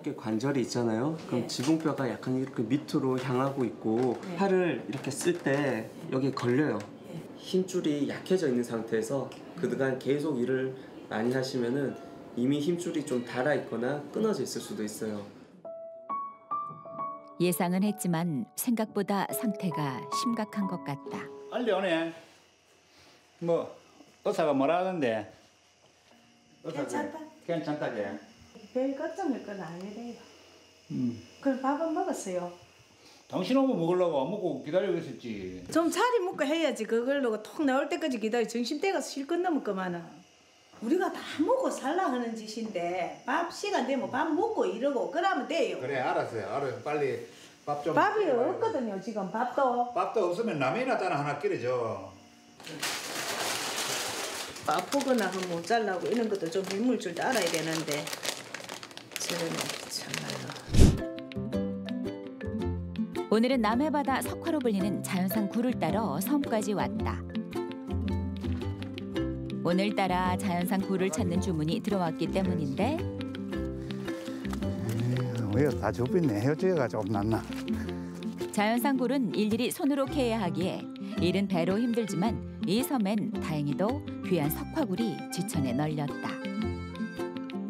어깨 관절이 있잖아요. 그럼 예. 지붕뼈가 약간 이렇게 밑으로 향하고 있고 예. 팔을 이렇게 쓸 때 여기 걸려요. 예. 힘줄이 약해져 있는 상태에서 그동안 계속 일을 많이 하시면은 이미 힘줄이 좀 닳아 있거나 끊어져 있을 수도 있어요. 예상은 했지만 생각보다 상태가 심각한 것 같다. 빨리 오네. 뭐 의사가 뭐라 하던데? 괜찮다. 괜찮다지. 별 걱정할 건 아니래요. 음. 그럼 밥은 먹었어요. 당신 오면 먹으려고 안 먹고 기다리고 있었지. 좀 차리 먹고 해야지 그걸로 톡 나올 때까지 기다려 정신대가 실컷 넘을 거만은 우리가 다 먹고 살라 하는 짓인데 밥 시간 되면 밥 먹고 이러고 그러면 돼요 그래 알았어요. 알았어. 빨리 밥 좀. 밥이 없거든요 지금 밥도 밥도 없으면 라면이나 따나 하나 끓여줘. 아프거나 하면 못 잘라고 이런 것도 좀 민물 줄줄 알아야 되는데 저는 정말로 오늘은 남해 바다 석화로 불리는 자연산 굴을 따러 섬까지 왔다. 오늘따라 자연산 굴을 찾는 주문이 들어왔기 때문인데 왜다 접있네 헤어지가 좀 낫나? 자연산 굴은 일일이 손으로 캐야 하기에 일은 배로 힘들지만 이 섬엔 다행히도 귀한 석화굴이 지천에 널렸다.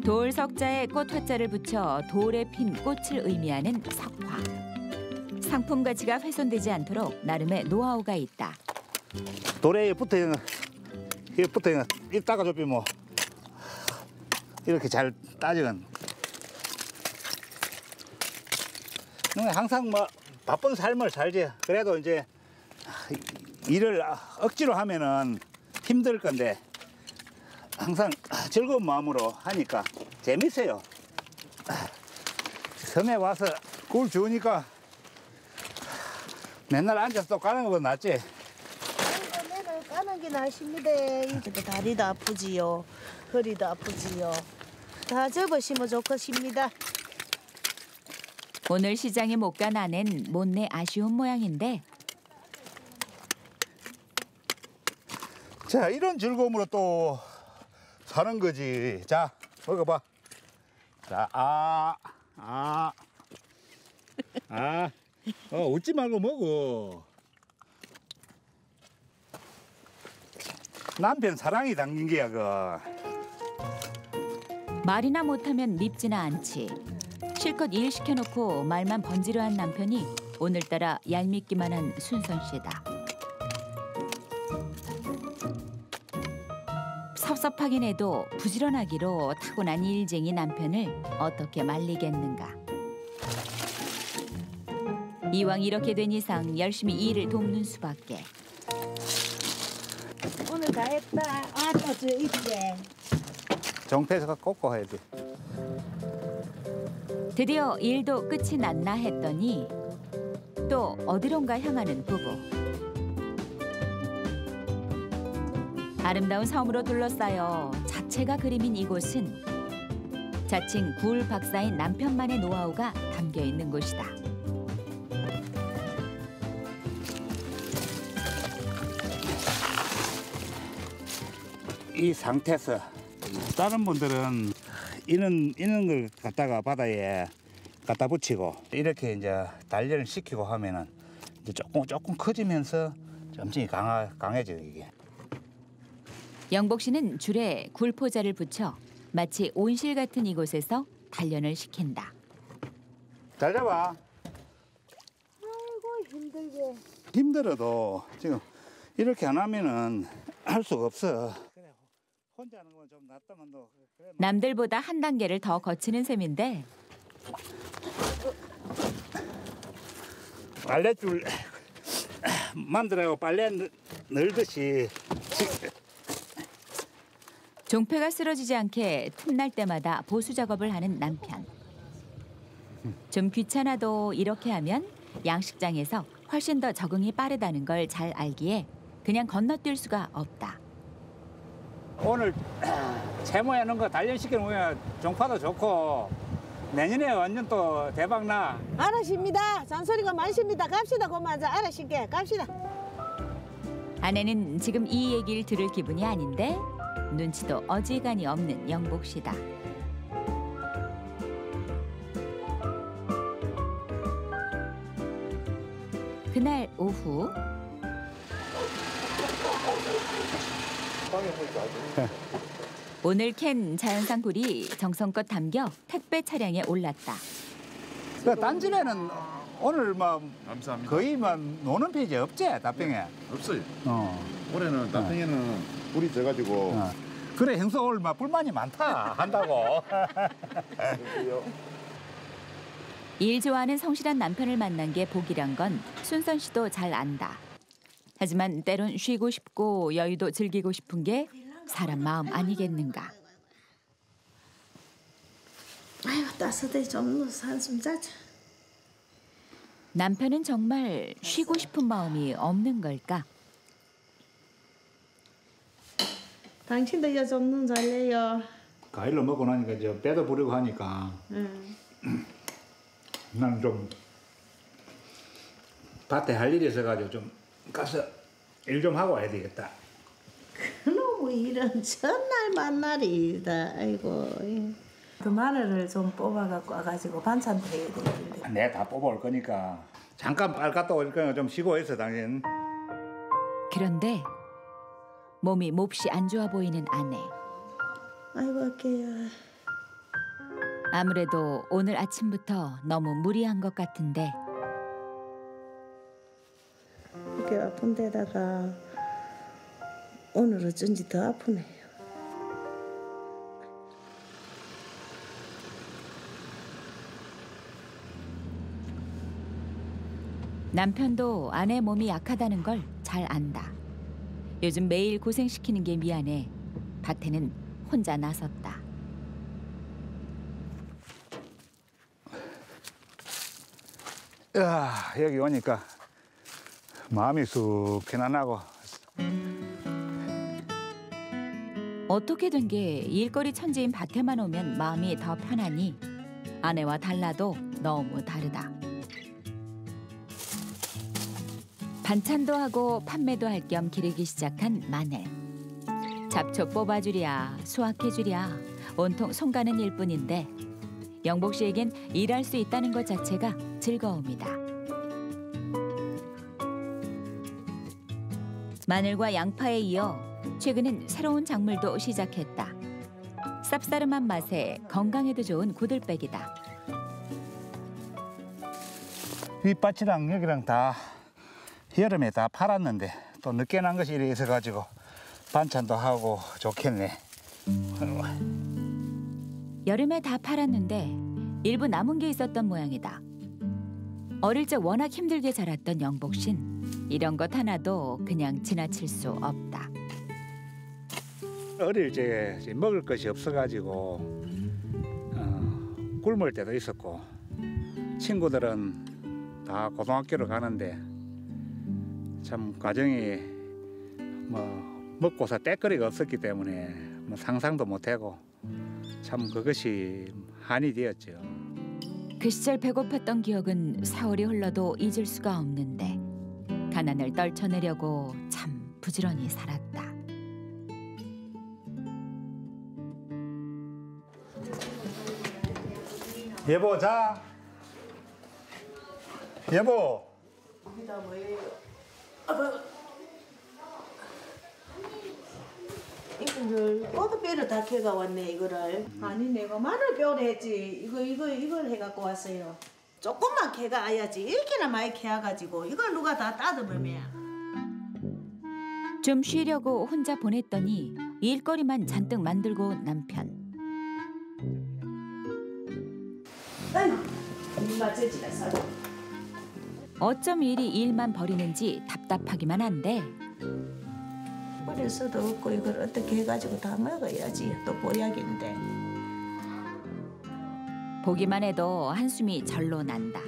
돌 석자에 꽃 화자를 붙여 돌에 핀 꽃을 의미하는 석화. 상품 가치가 훼손되지 않도록 나름의 노하우가 있다. 돌에 붙어 있는 이 붙어 있는 이 따가 좁히 뭐 이렇게 잘 따지건. 항상 뭐 바쁜 삶을 살지. 그래도 이제 일을 억지로 하면은 힘들 건데 항상 즐거운 마음으로 하니까 재밌어요. 섬에 와서 굴 좋으니까 맨날 앉아서 또 까는 것보다 낫지. 맨날 까는 게 나십니다. 이제도 다리도 아프지요. 허리도 아프지요. 다 접으시면 좋겠습니다. 오늘 시장에 못 간 아낸 못내 아쉬운 모양인데. 자, 이런 즐거움으로 또 사는 거지. 자, 먹어봐. 자, 아, 아, 아, 어, 웃지 말고 먹어. 남편 사랑이 담긴 게야, 그. 말이나 못하면 밉지나 않지. 실컷 일 시켜놓고 말만 번지르한 남편이 오늘따라 얄밉기만 한 순선 씨다. 섭섭하긴 해도 부지런하기로 타고난 일쟁이 남편을 어떻게 말리겠는가. 이왕 이렇게 된 이상 열심히 일을 돕는 수밖에. 오늘 다 했다 아 또저 이제 정태에서 꺾고 해야 돼. 드디어 일도 끝이 났나 했더니 또 어디론가 향하는 부부. 아름다운 섬으로 둘러싸여 자체가 그림인 이곳은 자칭 굴 박사인 남편만의 노하우가 담겨 있는 곳이다. 이 상태에서 다른 분들은 이는 이는 걸 갖다가 바다에 갖다 붙이고 이렇게 이제 단련을 시키고 하면은 이제 조금 조금 커지면서 점점 강하 강해져 이게. 영복 씨는 줄에 굴포자를 붙여 마치 온실 같은 이곳에서 단련을 시킨다. 잘 잡아. 아이고 힘들게 힘들어도 지금 이렇게 안 하면은 할 수가 없어. 그래 혼자 하는 건좀 낫다만도 그래. 남들보다 한 단계를 더 거치는 셈인데 빨래줄 만들라고 빨래 넣- 넣듯이 종패가 쓰러지지 않게 틈날 때마다 보수 작업을 하는 남편. 좀 귀찮아도 이렇게 하면 양식장에서 훨씬 더 적응이 빠르다는 걸 잘 알기에 그냥 건너뛸 수가 없다. 오늘 채모에 넣은 거 단련시켜 놓으면 종파도 좋고 내년에 완전 또 대박 나. 알아십니다 잔소리가 많습니다 갑시다 고만 알아실게 갑시다 아내는 지금 이 얘기를 들을 기분이 아닌데 눈치도 어지간히 없는 영복 씨다. 그날 오후 오늘 캔 자연산 굴이 정성껏 담겨 택배 차량에 올랐다. 그 딴집에는 오늘 막 감사합니다. 거의 막 노는 페이지 없지 답병에. 네, 없어요. 어. 올해는 답병에는 물이 져가지고 어. 그래 오늘 막 불만이 많다 한다고. 일 좋아하는 성실한 남편을 만난 게 복이란 건 순선 씨도 잘 안다. 하지만 때론 쉬고 싶고 여유도 즐기고 싶은 게 사람 마음 아니겠는가. 아이고 따스해 좀 누워서 한숨 자자. 남편은 정말 쉬고 싶은 마음이 없는 걸까? 당신도 여좀 눈 잘래요. 과일로 먹고 나니까 저 배도 부르고 하니까 응. 나는 좀 밭에 할 일이 있어가지고 좀 가서 일 좀 하고 와야 되겠다. 그놈의 일은 전날 만날이다. 아이고. 그 마늘을 좀 뽑아갖고 와가지고 반찬도 해야 되는데. 내다 뽑아올 거니까 잠깐 빨 갔다 올 거니까 좀 쉬고 있어 당신. 그런데 몸이 몹시 안 좋아 보이는 아내. 아이고 아끼야. 아무래도 오늘 아침부터 너무 무리한 것 같은데 이렇게 아픈 데다가 오늘 어쩐지 더 아프네요. 남편도 아내 몸이 약하다는 걸 잘 안다. 요즘 매일 고생시키는 게 미안해 밭에는 혼자 나섰다. 야 여기 오니까 마음이 쑥 편안하고 어떻게 된 게 일거리 천지인 밭에만 오면 마음이 더 편하니 아내와 달라도 너무 다르다. 반찬도 하고 판매도 할 겸 기르기 시작한 마늘. 잡초 뽑아주랴 수확해주랴 온통 손 가는 일뿐인데 영복 씨에겐 일할 수 있다는 것 자체가 즐거움이다. 마늘과 양파에 이어 최근엔 새로운 작물도 시작했다. 쌉싸름한 맛에 건강에도 좋은 고들빼기다. 윗밭이랑 여기랑 다 여름에 다 팔았는데 또 늦게 난 것이 이래 있어 가지고 반찬도 하고 좋겠네. 여름에 다 팔았는데 일부 남은 게 있었던 모양이다. 어릴 적 워낙 힘들게 자랐던 영복 씨는 이런 것 하나도 그냥 지나칠 수 없다. 어릴 적에 먹을 것이 없어가지고 어, 굶을 때도 있었고 친구들은 다 고등학교를 가는데 참 가정이 뭐 먹고서 때거리가 없었기 때문에 뭐 상상도 못하고 참 그것이 한이 되었죠. 그 시절 배고팠던 기억은 세월이 흘러도 잊을 수가 없는데 가난을 떨쳐내려고 참 부지런히 살았다. 여보 자. 여보. 이거를 꼬드뼈를 다 캐가 왔네 이거를. 아니 내가 마늘 뼈를 했지. 이거 이거 이걸 해갖고 왔어요. 조금만 캐가 아야지. 이렇게나 많이 캐가지고 이걸 누가 다 따듬으면. 좀 쉬려고 혼자 보냈더니 일거리만 잔뜩 만들고 온 남편. 아이고 저지가 살아. 어쩜 이리 일만 버리는지 답답하기만 한데 버릴 수도 없고 이걸 어떻게 해가지고 다 먹어야지. 또 보약인데. 보기만 해도 한숨이 절로 난다.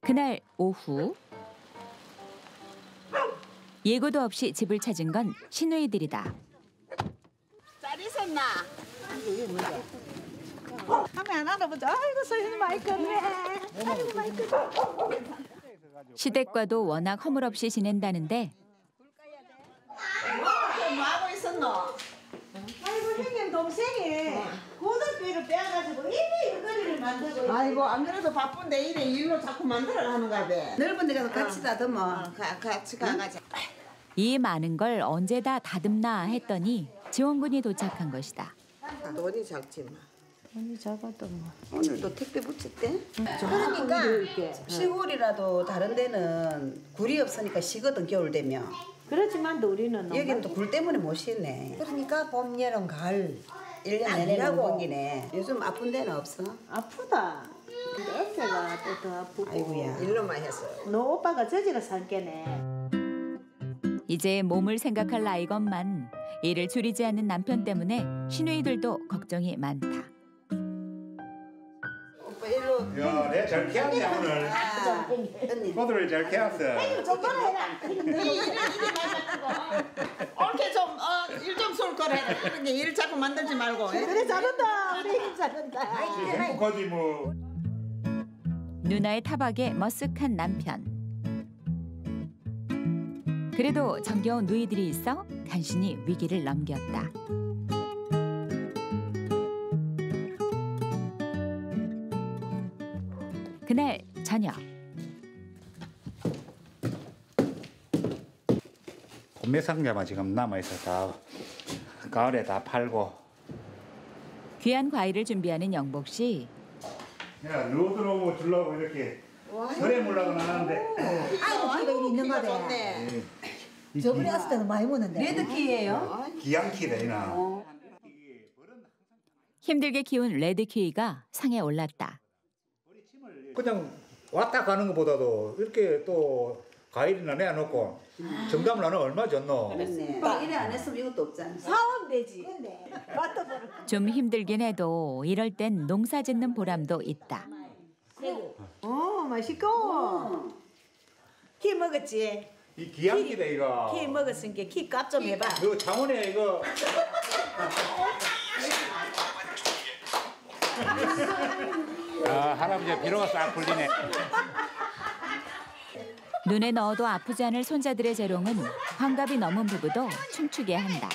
그날 오후 예고도 없이 집을 찾은 건 시누이들이다. 잘 있었나? 하면 안 알아보자. 아이고 소윤이 많이 컸네. 아이고 많이 컸네. 시댁과도 워낙 허물없이 지낸다는데 뭐 하고 있었노? 아이고 형님 동생이 고등뼈를 빼가지고 이리 이거리를 만들고 아이고 안 그래도 바쁜데 이래 일로 자꾸 만들어 가는가 봐. 넓은 데 가서 같이 다듬어. 가, 같이 가가자. 이 많은 걸 언제 다 다듬나 했더니 지원군이 도착한 것이다. 돈이 작지 마. 아니 작아도 뭐. 오늘도 택배 붙였대? 그러니까 시골이라도 다른 데는 굴이 없으니까 쉬거든 겨울 되면 그렇지만 우리는 여기는 또 굴 때문에 못 쉬네 그러니까 봄, 여름, 가을. 1년 안 내내. 농번기네 요즘 아픈 데는 없어? 아프다. 근데 어깨가 또 더 아프고. 아이고야 일로만 했어. 너 오빠가 저지가 산게네. 이제 몸을 생각할 나이건만 일을 줄이지 않는 남편 때문에 시누이들도 걱정이 많다. 야, 내가 잘 캐왔네 오늘. 언니. 코드를 잘 캐왔어. 똑바로 해라. 옳게 좀, 어, 일좀 쏠 거래. 그렇게 일 자꾸 만들지 말고. 그래 잘한다. 우리 잘한다. 행복하지 뭐. 누나의 타박에 머쓱한 남편. 그래도 정겨운 누이들이 있어 간신히 위기를 넘겼다. 그날 저녁 봄매 상자만 지금 남아 있어 다 가을에 다 팔고. 귀한 과일을 준비하는 영복 씨. 야, 누 들어오고 주려고 이렇게 설에 물라고 나는데. 아이고, 이거 있는 거네. 좋네. 저번에 왔을 때는 많이 먹는데. 레드 키예요? 기양키다 이나. 힘들게 키운 레드 키위가 상에 올랐다. 그냥 왔다 가는 것보다도 이렇게 또 과일이나 내놓고 정답을 나는 얼마 줬노? 또 일을 안 했으면 이것도 없잖아 사원 되지. 좀 힘들긴 해도 이럴 땐 농사 짓는 보람도 있다. 어 맛있고. 키 먹었지. 이 기양기다 이거. 키 먹었으니까 키값 좀 해봐. 이거 창원에 이거 아, 할아버지 피로가 싹 풀리네. 눈에 넣어도 아프지 않을 손자들의 재롱은 환갑이 넘은 부부도 춤추게 한다.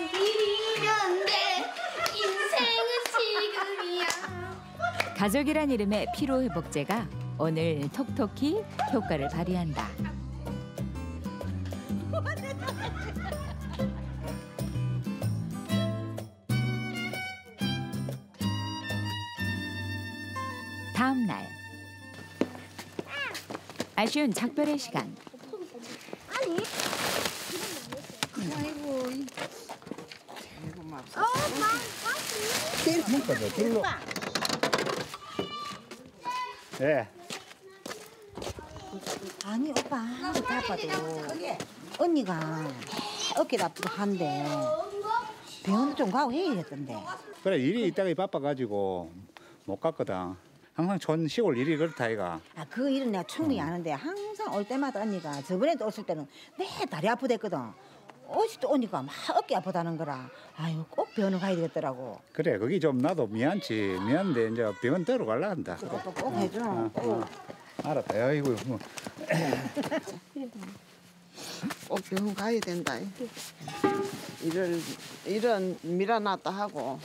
이런데 인생은 지금이야. 가족이란 이름의 피로 회복제가 오늘 톡톡히 효과를 발휘한다. 아쉬운 작별의 시간. 예. 아니, 오빠. 아무리 바빠도. 언니가 어깨도 아프고 한데. 병원 좀 가고 해야겠던데. 그래 일이 있다가 바빠가지고 못 갔거든. 항상 전 시골 일이 그렇다 이가. 아, 그 일은 내가 충분히 아는데 항상 올 때마다 언니가 저번에도 오실 때는 매 다리 아프댔거든. 또 오니까 막 어깨 아프다는 거라. 아유, 꼭 병원 가야 되겠더라고. 그래 거기 좀 나도 미안치 미안데 이제 병원 데려갈라 한다. 그래. 오빠 꼭 해줘. 꼭. 알았다. 아이고 뭐. 꼭 병원 가야 된다. 이런 이런 밀어놨다 하고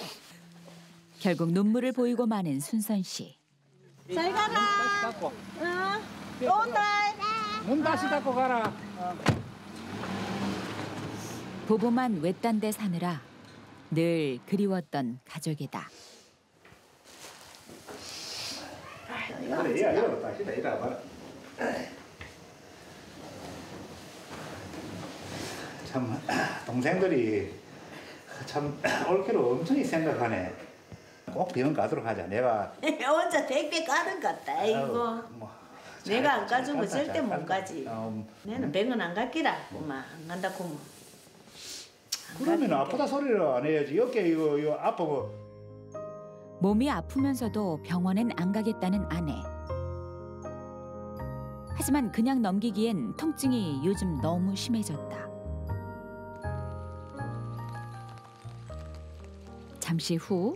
결국 눈물을 보이고 마는 순선 씨. 잘 가라. 어. 또 온다. 문 다시 닫고 가라. 부부만 외딴 데 사느라 늘 그리웠던 가족이다. 참 동생들이 참 옳기로 엄청 생각하네. 꼭 병원 가도록 하자. 내가 혼자 택배 까는 것 같다. 아유, 이거. 뭐, 내가 안잘 가주면 절대 잘못 간다. 가지. 어, 내는 병원 안 갈기라. 엄마 안 간다고 뭐. 안 그러면. 아프다 소리를 안 해야지. 어깨 이거 이거 아프고 몸이 아프면서도 병원엔 안 가겠다는 아내. 하지만 그냥 넘기기엔 통증이 요즘 너무 심해졌다. 잠시 후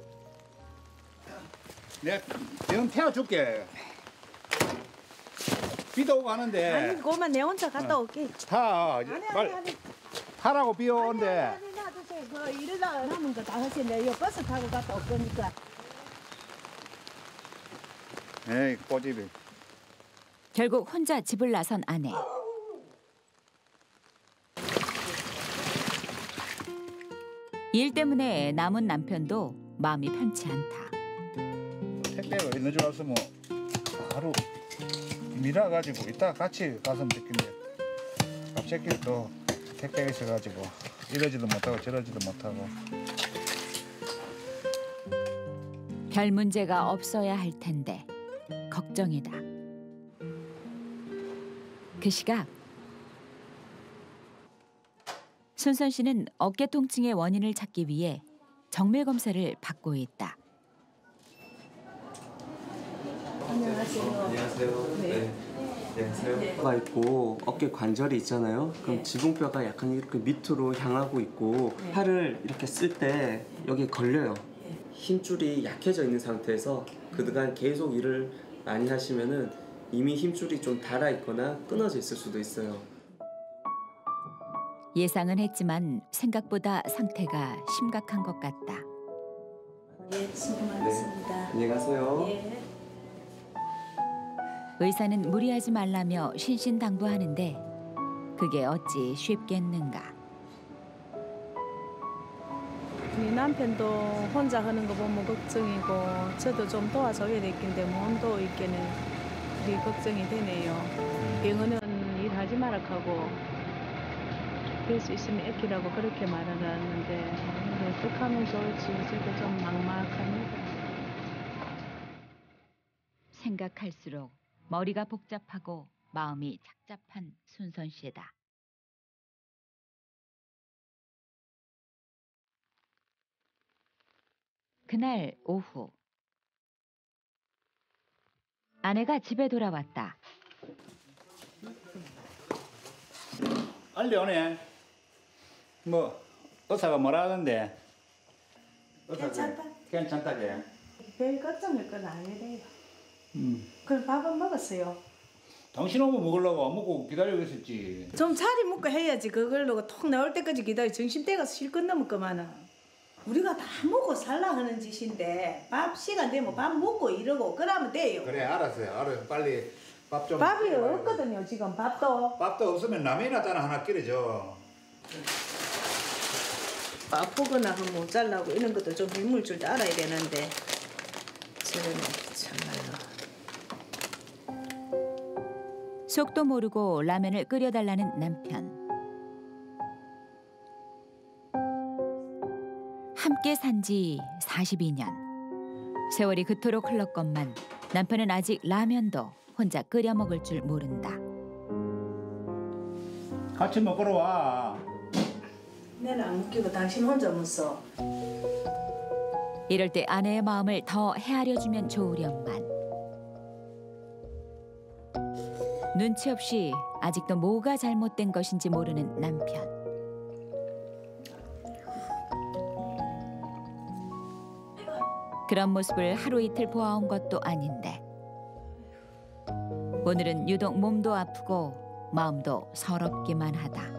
내가 병원 태워줄게. 비도 오고 하는데 아니 그만 내 혼자 갔다 올게. 타. 빨리 타라고 비 오는데 아니 놔두세요. 그 이러다가 하면 그다 하시 내가 버스 타고 갔다 올 거니까. 에이 꼬집이. 결국 혼자 집을 나선 아내. 일 때문에 남은 남편도 마음이 편치 않다. 택배가 있는 줄 알았으면 바로 밀어가지고 이따 같이 갔으면 좋겠는데 갑자기 또 택배가 있어가지고 이러지도 못하고 저러지도 못하고 별 문제가 없어야 할 텐데 걱정이다. 그 시각 손선 씨는 어깨 통증의 원인을 찾기 위해 정밀 검사를 받고 있다. 안녕하세요. 안녕하세요. 네. 안녕하세요. 가 있고 어깨 관절이 있잖아요. 그럼 지붕뼈가 약간 이렇게 밑으로 향하고 있고 팔을 이렇게 쓸 때 여기 걸려요. 힘줄이 약해져 있는 상태에서 그동안 계속 일을 많이 하시면은 이미 힘줄이 좀 닳아 있거나 끊어져 있을 수도 있어요. 예상은 했지만 생각보다 상태가 심각한 것 같다. 예, 수고 많으십니다. 안녕히 가세요. 예. 의사는 무리하지 말라며 신신당부하는데 그게 어찌 쉽겠는가. 우리 남편도 혼자 하는 거 보면 걱정이고 저도 좀 도와줘야 되겠는데 못 도와있게는 우리 걱정이 되네요. 병원은 일하지 말라 하고 될 수 있으면 애끼라고 그렇게 말을 하는데 어떻게 하면 좋을지 저도 좀 막막합니다. 생각할수록 머리가 복잡하고 마음이 착잡한 순선 씨다. 그날 오후 아내가 집에 돌아왔다. 빨리 오네 뭐 의사가 뭐라 하던데 괜찮다. 괜찮다게 별 걱정일 건 아니래요. 음. 그럼 밥은 먹었어요. 당신 오면 먹으려고 안 먹고 기다리고 있었지 좀 자리 먹고 해야지 그걸로 톡 나올 때까지 기다려 정신대가 실컷 넘을 거만은 우리가 다 먹고 살라 하는 짓인데 밥 시간 되면 밥 먹고 이러고 그러면 돼요. 그래 알았어요. 알아요. 빨리 밥 좀. 밥이 없거든요 지금 밥도 밥도 없으면 라면이나 따나 하나 끓여줘. 바쁘거나 하면 못 잘라고 이런 것도 좀 밀물 줄줄 알아야 되는데 저는 참말로 속도 모르고 라면을 끓여달라는 남편. 함께 산 지 42년. 세월이 그토록 흘렀건만 남편은 아직 라면도 혼자 끓여 먹을 줄 모른다. 같이 먹으러 와 내는 안 먹기고 당신 혼자 먹어. 이럴 때 아내의 마음을 더 헤아려 주면 좋으련 눈치 없이 아직도 뭐가 잘못된 것인지 모르는 남편. 그런 모습을 하루 이틀 보아온 것도 아닌데 오늘은 유독 몸도 아프고 마음도 서럽기만 하다.